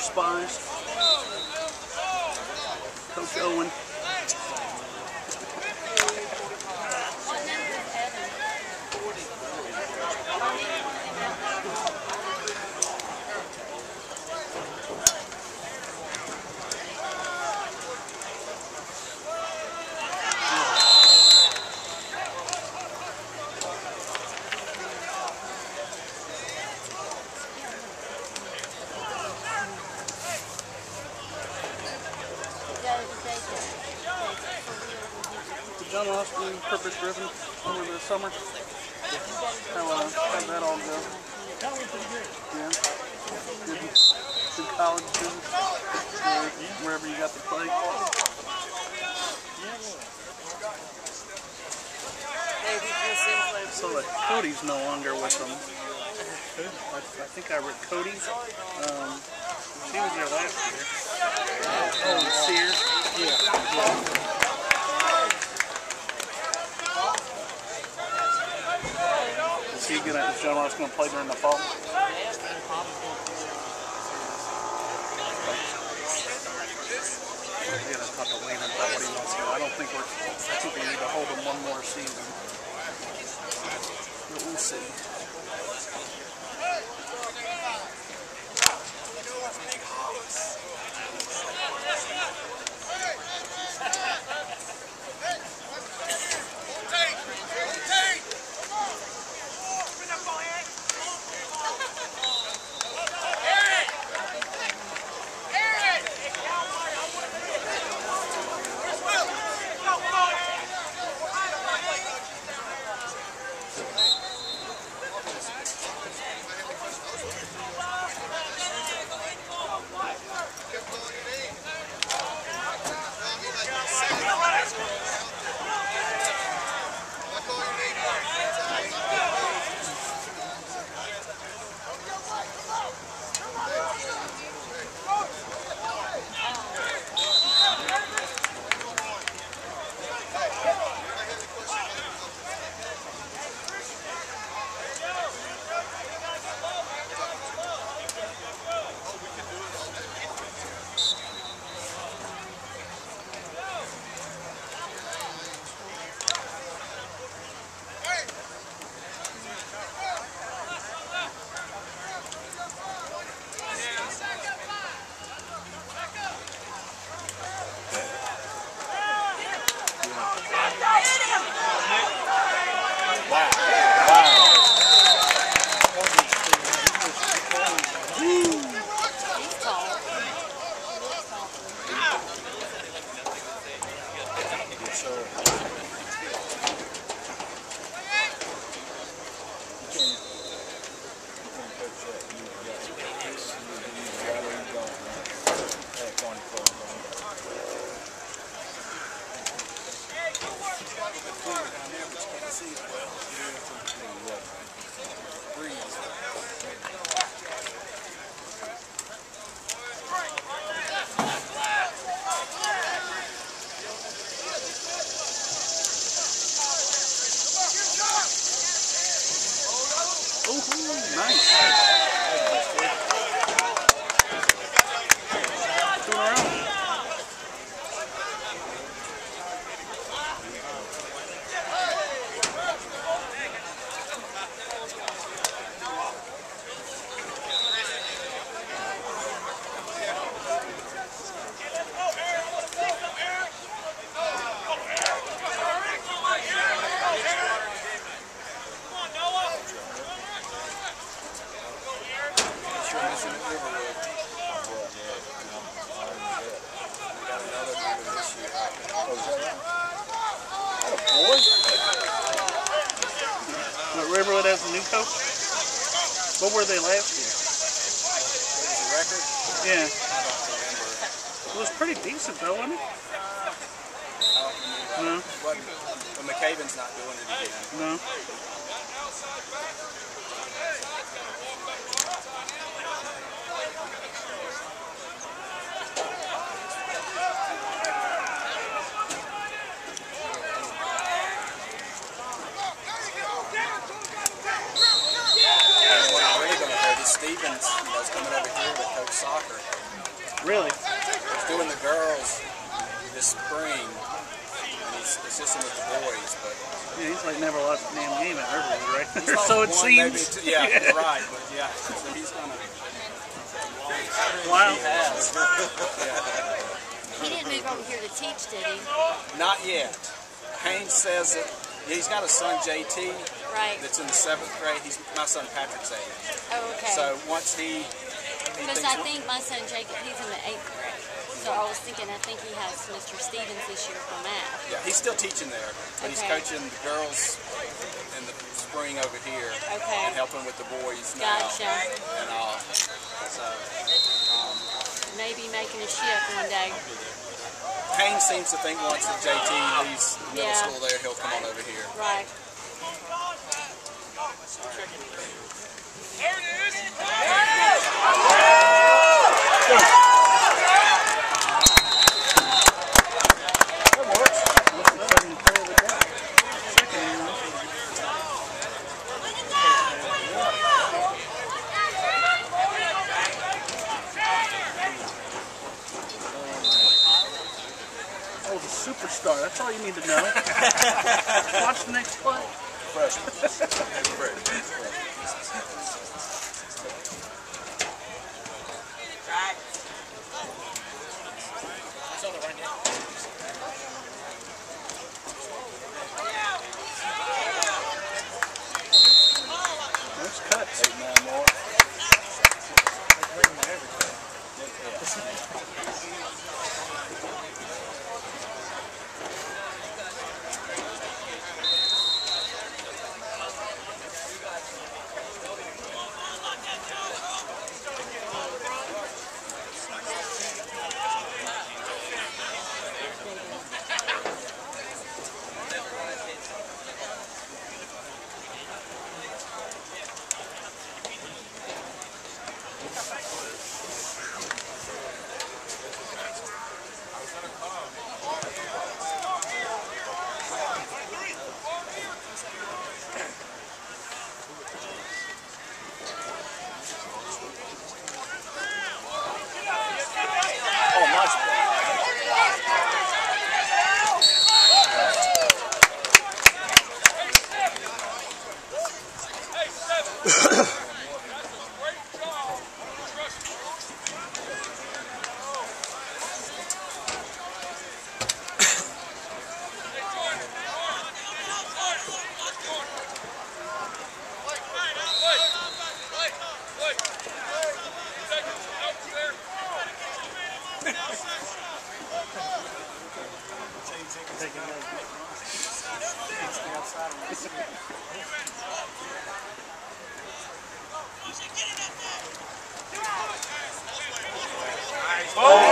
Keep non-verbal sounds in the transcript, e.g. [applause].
spies. Coach Owen. John Austin purpose driven over the summer. How, uh, how'd that all go? Yeah. Good, good college. Uh, wherever you got play. So that Cody's no longer with them. I, I think I read Cody. Um, she was there last year. Oh, Sears. Yeah. Is he gonna, is John Ross gonna play during the fall? To to. I don't think we're, I think we need to hold him one more season. But we'll see. Has a new coach? What were they last year? record? Yeah. I don't remember. It was pretty decent though, wasn't it? I don't remember. No, but McCaven's not doing it again. no. This spring, and he's assisting with the boys. But Yeah, he's like never lost a damn game at Riverwood, right? he's [laughs] so it one, seems. two- yeah, you're right. But yeah, so he's gonna. Wow. He has. He didn't move over here to teach, did he? Not yet. Haynes says that he's got a son JT Right. that's in the seventh grade. He's my son Patrick's age. Oh, okay. So once he, he Because I think my son Jacob, he's in the eighth grade. So I was thinking, I think he has Mr. Stevens this year for math. yeah, he's still teaching there, but he's coaching the girls in the spring over here Okay. and helping with the boys now Gotcha. and all. So um, Maybe making a shift one day. Haynes seems to think once that JT leaves middle Yeah. school there, he'll come on over here. Right. That works. What's the second play of the day? Second, you know. That's all you need to know. [laughs] Watch the next play. Freshman. Nice